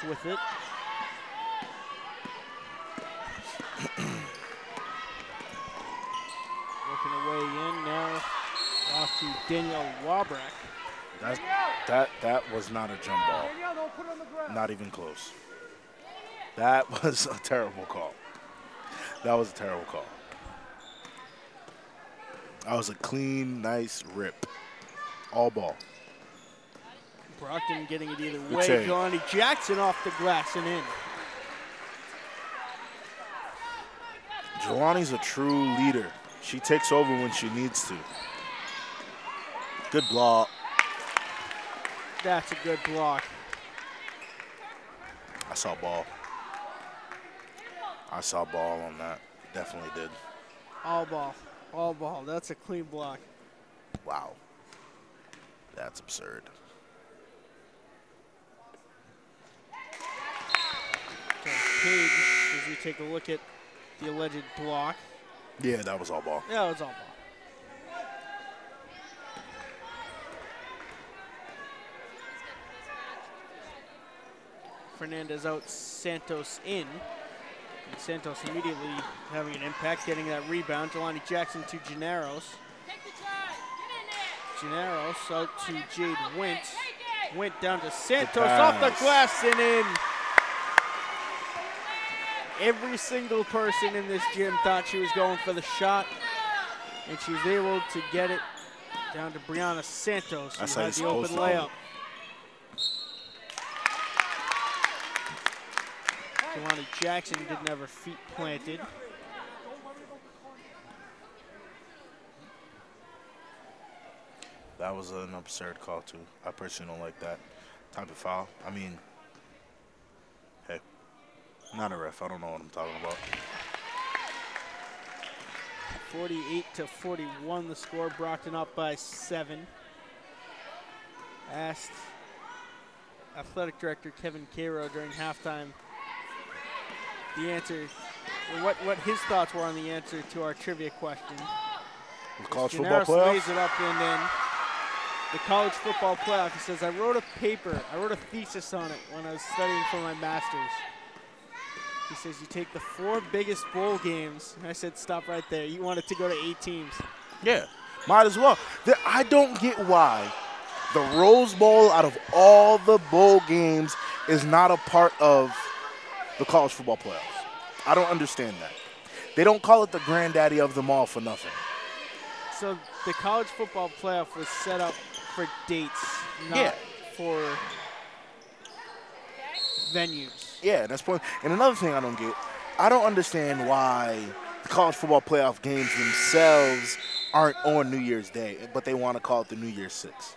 With it. Working away in now. Off to Danielle Wabrack.
That, that, that was not a jump ball. Not even close. That was a terrible call. That was a terrible call. That was a clean, nice rip. All ball.
Brockton getting it either way.
save.
Jelani Jackson off the glass and in.
Jelani's a true leader. She takes over when she needs to. Good block.
That's a good block.
I saw ball. I saw ball on that. Definitely did.
All ball. All ball. That's a clean block.
Wow. That's absurd.
Okay, Page, as we take a look at the alleged block.
Yeah, that was all ball.
Yeah, it was all ball. Fernandez out, Santos in. And Santos immediately having an impact, getting that rebound. Jelani Jackson to Gennaros. Gennaros out to Jade Wint. Went down to Santos off the
pass.
glass and in. Every single person in this gym thought she was going for the shot, and she was able to get it down to Brianna Santos, who
That's
had the open
supposed to do it.
layup. Jelani Jackson didn't have her feet planted.
That was an absurd call too. I personally don't like that type of foul. I mean, not a ref. I don't know what I'm talking about.
48 to 41, the score. Brockton up by seven. Asked athletic director Kevin Cairo during halftime the answer, what, what his thoughts were on the answer to our trivia question.
The college football
Gennaros lays
playoff.
it up and then the college football playoff. He says, I wrote a paper, I wrote a thesis on it when I was studying for my master's. He says, you take the four biggest bowl games. And I said, stop right there. You want it to go to eight teams.
Yeah, might as well. I don't get why the Rose Bowl, out of all the bowl games, is not a part of the college football playoffs. I don't understand that. They don't call it the granddaddy of them all for nothing.
So the college football playoff was set up for dates, not
Yeah.
for venues.
Yeah, that's point. And another thing I don't get, I don't understand why the college football playoff games themselves aren't on New Year's Day, but they want to call it the New Year's Six.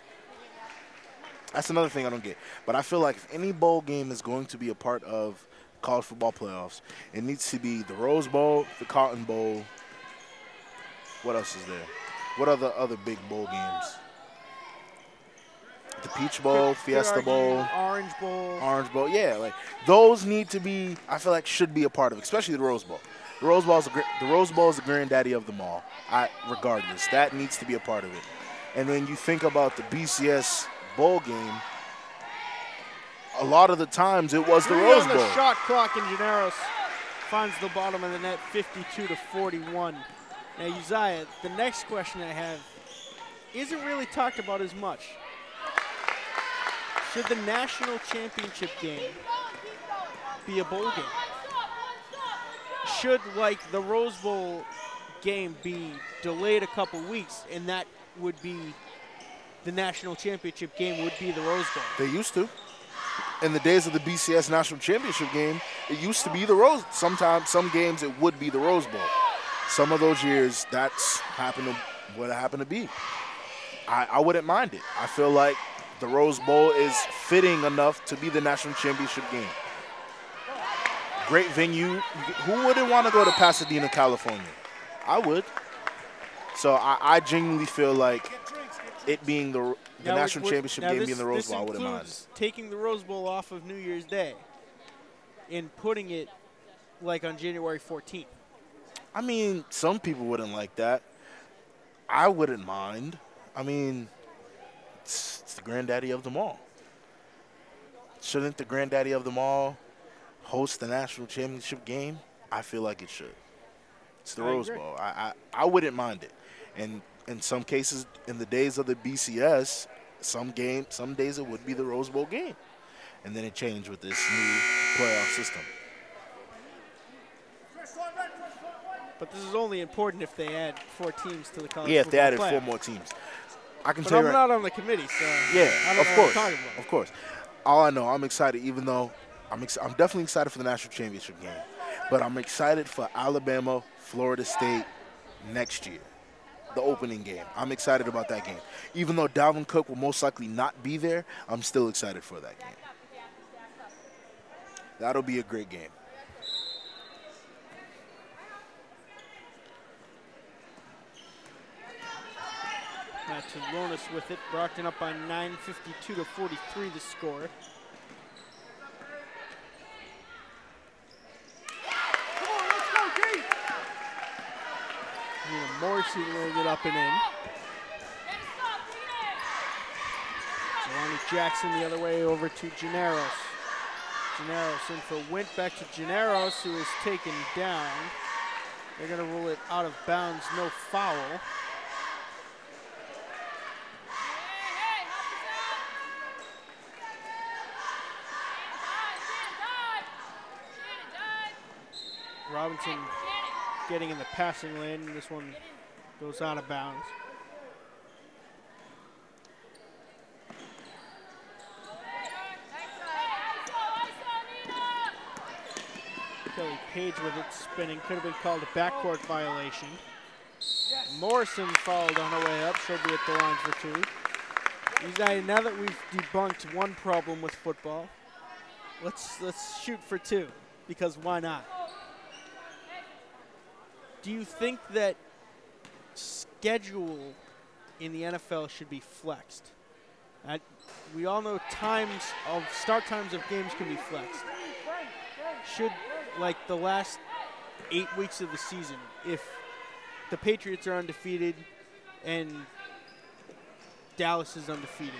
That's another thing I don't get. But I feel like if any bowl game is going to be a part of college football playoffs, it needs to be the Rose Bowl, the Cotton Bowl. What else is there? What are the other big bowl games? The Peach Bowl, Fiesta Bowl,
Orange Bowl.
Orange Bowl. Yeah, like those need to be. I feel like should be a part of, it, especially the Rose Bowl. The Rose Bowl is the, the Rose Bowl is the granddaddy of them all. I regardless, that needs to be a part of it. And then you think about the BCS bowl game. A lot of the times it was the
Three
Rose
on the
Bowl.
shot clock, in Gennaros finds the bottom of the net, 52 to 41. Now, Uzziah, the next question I have isn't really talked about as much. Should the national championship game be a bowl game? Should, like, the Rose Bowl game be delayed a couple weeks, and that would be the national championship game would be the Rose Bowl?
They used to. In the days of the BCS national championship game, it used to be the Rose. Sometimes, some games, it would be the Rose Bowl. Some of those years, that's happened to what it happened to be. I, I wouldn't mind it. I feel like the Rose Bowl is fitting enough to be the national championship game. Great venue. Who wouldn't want to go to Pasadena, California? I would. So I, I genuinely feel like it being the, the
Now,
national championship game
this-
being the Rose Bowl, I wouldn't mind.
Taking the Rose Bowl off of New Year's Day and putting it like on January 14th.
I mean, some people wouldn't like that. I wouldn't mind. I mean, it's, it's the granddaddy of them all. Shouldn't the granddaddy of them all host the national championship game? I feel like it should. It's the
I
Rose
agree.
Bowl. I, I I wouldn't mind it. And in some cases, in the days of the BCS, some game, some days it would be the Rose Bowl game, and then it changed with this new playoff system.
But this is only important if they add four teams to the college
Yeah, if they added four more teams, I can
But
tell
I'm
you. right-
not on the committee, so
Yeah,
I don't
of course,
what I'm talking about.
of course. All I know, I'm excited. Even though I'm, I'm definitely excited for the national championship game, but I'm excited for Alabama, Florida State next year, the opening game. I'm excited about that game. Even though Dalvin Cook will most likely not be there, I'm still excited for that game. That'll be a great game.
Matt Talonis with it. Brockton up by 9, 52 to 43 the score. Nina Morrison rolling it up and in. Jelani Jackson the other way over to Gennaros. Gennaros in for Wint back to Gennaros, who is taken down. They're going to rule it out of bounds, no foul. Robinson getting in the passing lane. and This one goes out of bounds. Kelly Page with it spinning. Could have been called a backcourt violation. Morrison fouled on her way up. She'll be at the line for two. Now that we've debunked one problem with football, let's let's shoot for two because why not? Do you think that schedule in the NFL should be flexed? We all know times of start times of games can be flexed. Should like the last eight weeks of the season, if the Patriots are undefeated and Dallas is undefeated,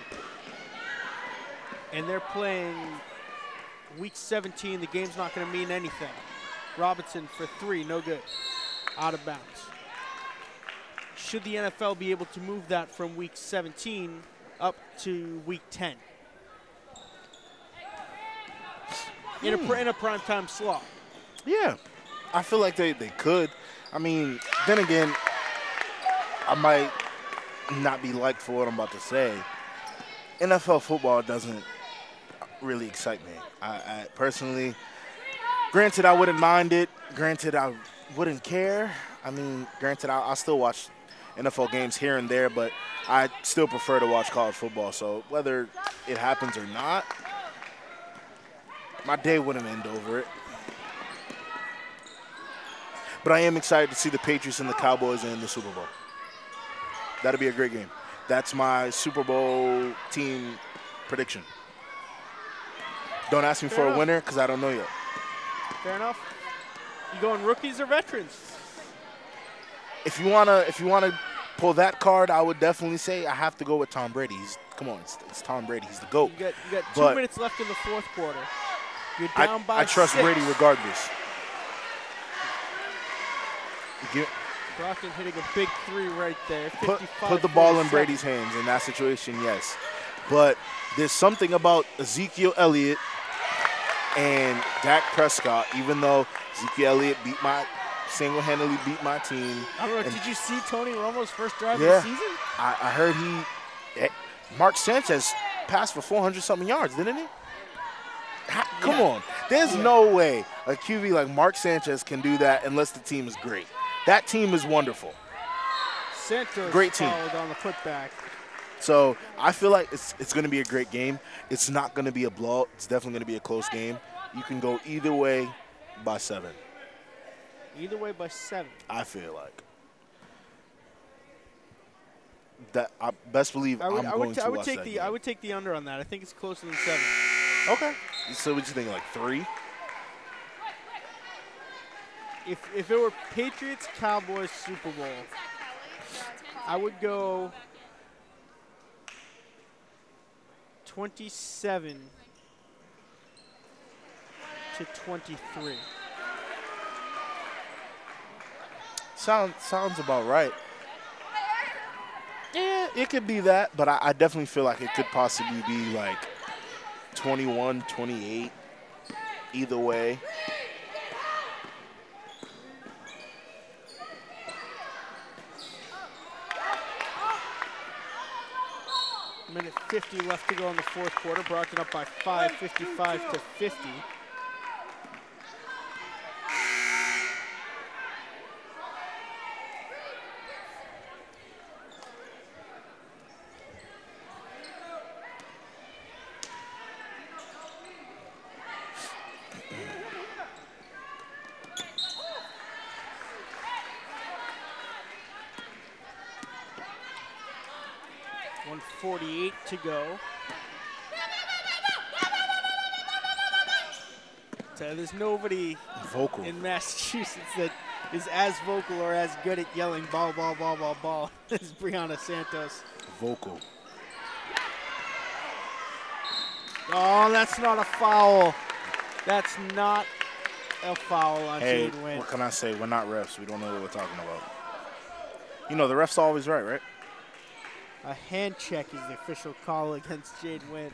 and they're playing week 17, the game's not going to mean anything. Robinson for three, no good out of bounds. Should the NFL be able to move that from week 17 up to week 10? In a, in a prime time slot.
Yeah, I feel like they, they could. I mean, then again, I might not be liked for what I'm about to say. NFL football doesn't really excite me. I, I personally, granted, I wouldn't mind it. Granted, I wouldn't care. I mean, granted, I, I still watch NFL games here and there, but I still prefer to watch college football. So whether it happens or not, my day wouldn't end over it. But I am excited to see the Patriots and the Cowboys in the Super Bowl. That'll be a great game. That's my Super Bowl team prediction. Don't ask me
Fair
for a winner because I don't know yet.
Fair enough. You going rookies or veterans?
If you wanna, if you wanna pull that card, I would definitely say I have to go with Tom Brady. He's, come on, it's, it's Tom Brady. He's the goat.
You got you got two
But-
minutes left in the fourth quarter. You're
I,
down by
I trust
six.
Brady regardless.
Brockton hitting a big three right there.
put, put the ball in Brady's hands in that situation, yes. But there's something about Ezekiel Elliott and Dak Prescott, even though Zeke Elliott beat my single-handedly beat my team.
I don't know.
and-
Did you see Tony Romo's first drive
Yeah.
of the season?
I, I heard he, eh, Mark Sanchez passed for 400 something yards, didn't he? Ha- Come
Yeah.
on, there's no way a QB like Mark Sanchez can do that unless the team is great. That team is wonderful.
Santos
Great team.
on the putback.
So I feel like it's it's going to be a great game. It's not going to be a blowout. It's definitely going to be a close game. You can go either way by seven.
Either way by seven.
I feel like that. I best believe
I would, I would,
to
I would take the,
game.
I would take the under on that. I think it's closer than seven.
Okay. So what you think? Like three?
If if it were Patriots Cowboys Super Bowl, I would go 27 to 23.
Sound sounds about right. Yeah, it could be that, but I, I definitely feel like it could possibly be like 21, 28. Either way.
Minute 50 left to go in the fourth quarter. Brockton up by five, 55 to 50. Forty-eight to go. So there's nobody
Vocal.
in Massachusetts that is as vocal or as good at yelling ball, ball, ball, ball, ball as Brianna Santos.
Vocal.
Oh, that's not a foul. That's not a foul on
Hey,
Jade Wint.
what can I say? We're not refs. We don't know what we're talking about. You know, the ref's always right, right?
A hand check is the official call against Jade Wint.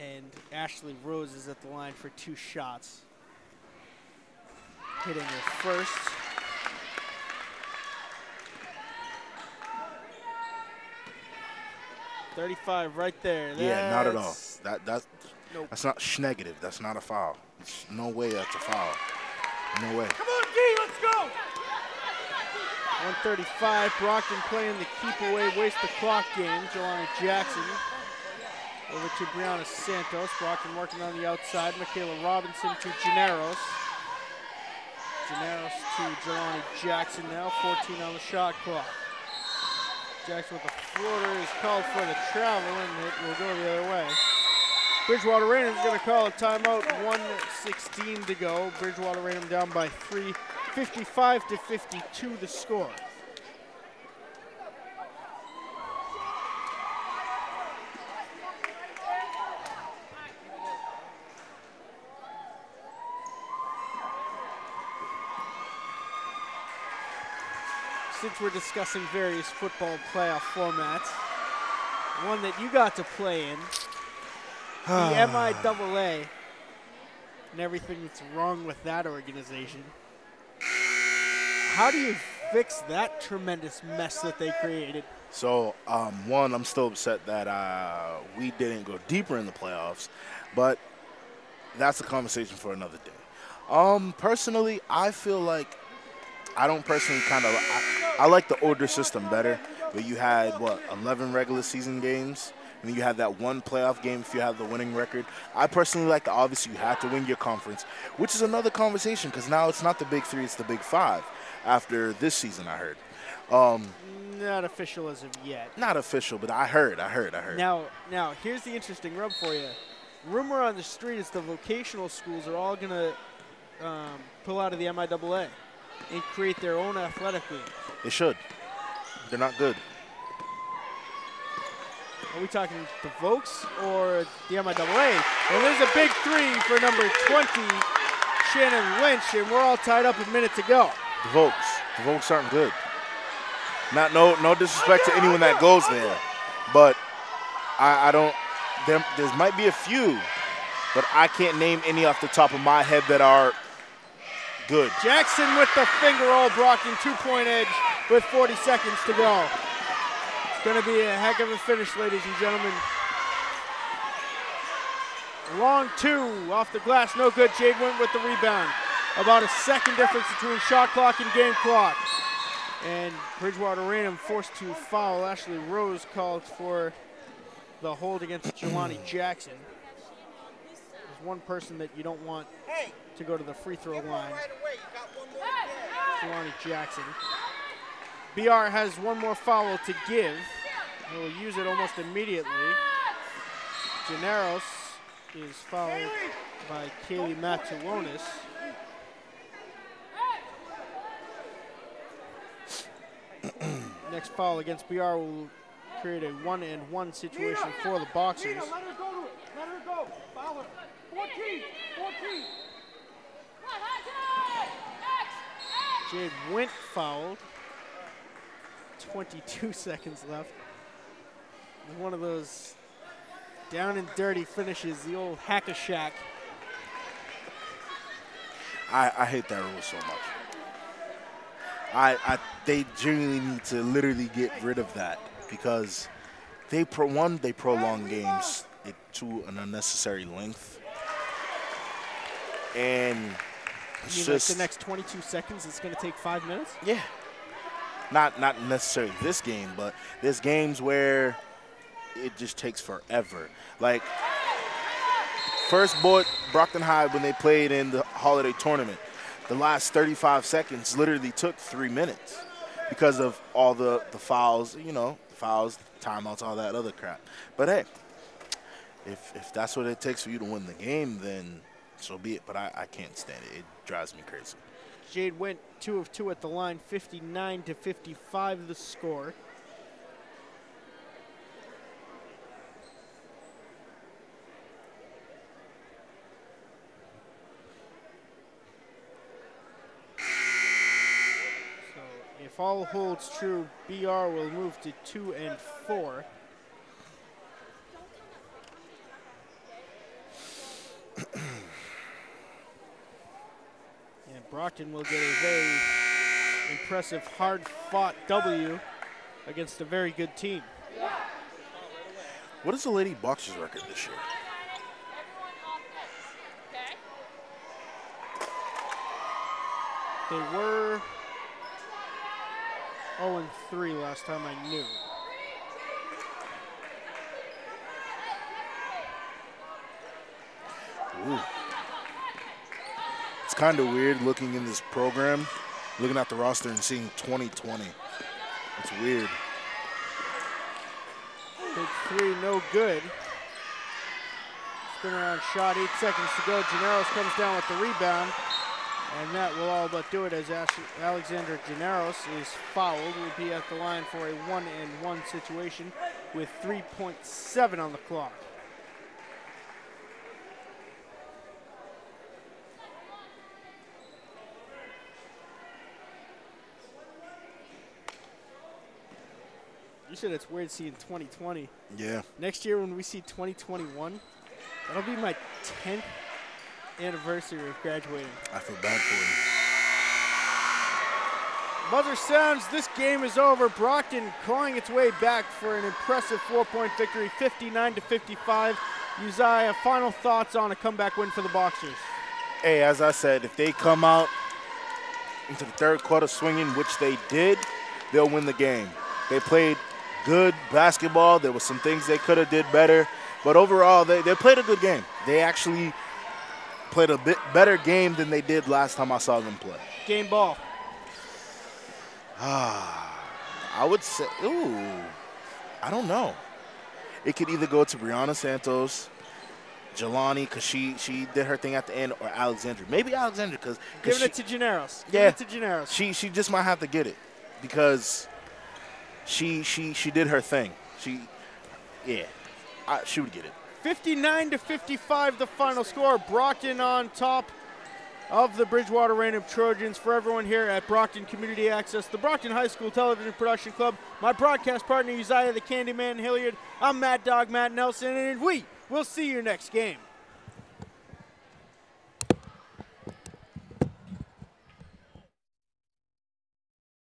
And Ashley Rose is at the line for two shots. Hitting her first. Thirty-five right there.
Yeah, not at all.
That's-
That that's
Nope.
that's not negative. That's not a foul. No way that's a foul. No way.
135. Brockton playing the keep away, waste the clock game. Jelani Jackson over to Brianna Santos. Brockton working on the outside. Michaela Robinson to Gennaros. Gennaros to Jelani Jackson now. 14 on the shot clock. Jackson with the floater is called for the travel, and it will go the other way. Bridgewater Raynham is going to call a timeout. 116 to go. Bridgewater Raynham down by three. 55 to 52 the score. Since we're discussing various football playoff formats, one that you got to play in, the MIAA, and everything that's wrong with that organization. How do you fix that tremendous mess that they created?
So, um, one, I'm still upset that uh, we didn't go deeper in the playoffs, but that's a conversation for another day. Um, personally, I feel like I don't personally kind of I, I like the older system better, where you had what 11 regular season games, and then you had that one playoff game if you have the winning record. I personally like the obviously you have to win your conference, which is another conversation because now it's not the big three, it's the big five. After this season, I heard. Um,
Not official as of yet.
Not official, but I heard. I heard. I heard.
Now, now here's the interesting rub for you. Rumor on the street is the vocational schools are all gonna um, pull out of the MIAA and create their own athletic league.
They should. They're not good.
Are we talking the Vokes or the MIAA? Well, there's a big three for number 20, Shannon Lynch, and we're all tied up a minute to go.
The Volks. The Volks aren't good. Not no no disrespect to anyone that goes there, but I, I don't. There there might be a few, but I can't name any off the top of my head that are good.
Jackson with the finger roll, blocking two-point edge with 40 seconds to go. It's going to be a heck of a finish, ladies and gentlemen. Long two off the glass, no good. Jade Wint with the rebound. About a second difference between shot clock and game clock. And Bridgewater Raynham forced to foul. Ashley Rose called for the hold against Jelani Jackson. There's one person that you don't want to go to the free throw line.
right away. You got one more
Jelani. Jackson. BR has one more foul to give. He will use it almost immediately. Gennaros is fouled by Kaylee Matulonis. Next foul against BR will create a one and one situation for the Boxers.
Let her go to it. Let her go. Foul her. 14. 14.
Jade Wint fouled. 22 seconds left. One of those down and dirty finishes, the old hack a Shaq.
I, I hate that rule so much. I, I they genuinely need to literally get rid of that because they pro one they prolong games it, to an unnecessary length, and
mean like
just
the next 22 seconds, it's going to take five minutes?
yeah, not not necessarily this game, but there's games where it just takes forever. Like first boy Brockton High when they played in the holiday tournament, the last 35 seconds literally took three minutes because of all the the fouls, you know, fouls, timeouts, all that other crap. But hey, if if that's what it takes for you to win the game, then so be it. But I, I can't stand it. It drives me crazy.
Jade Wint two of two at the line, 59 to 55 the score. If all holds true, BR will move to two and four. And Brockton will get a very impressive, hard-fought W against a very good team.
What is the Lady Boxers record this year?
They were 0 and 3 last time I knew.
Ooh. It's kind of weird looking in this program, looking at the roster and seeing 2020. It's weird.
Big three, no good. Spin around shot, eight seconds to go. Gennaros comes down with the rebound. And that will all but do it as Alexandra Gennaros is fouled. Will be at the line for a one and one situation with 3.7 on the clock. You said it's weird seeing 2020.
Yeah.
Next year, when we see 2021, that'll be my 10th anniversary of graduating.
I feel bad for him.
Buzzer sounds. This game is over. Brockton clawing its way back for an impressive four-point victory, 59 to 55. Uzziah, final thoughts on a comeback win for the Boxers.
Hey, as I said, if they come out into the third quarter swinging, which they did, they'll win the game. They played good basketball. There were some things they could have did better, but overall, they, they played a good game. They actually played a bit better game than they did last time I saw them play.
Game ball.
I I would say, ooh, I don't know. It could either go to Brianna Santos, Jelani, because she, she did her thing at the end, or Alexandra. Maybe Alexandra, because
Giving
she,
it to Gennaros.
Yeah.
It to Gennaros.
she she just might have to get it because she she she did her thing. She, yeah, I, she would get it.
59 to 55, the final score. Brockton on top of the Bridgewater Raynham Trojans. For everyone here at Brockton Community Access, the Brockton High School Television Production Club, my broadcast partner Uzziah the Candyman Hilliard. I'm Matt Dog Matt Nelson, and we will see you next game.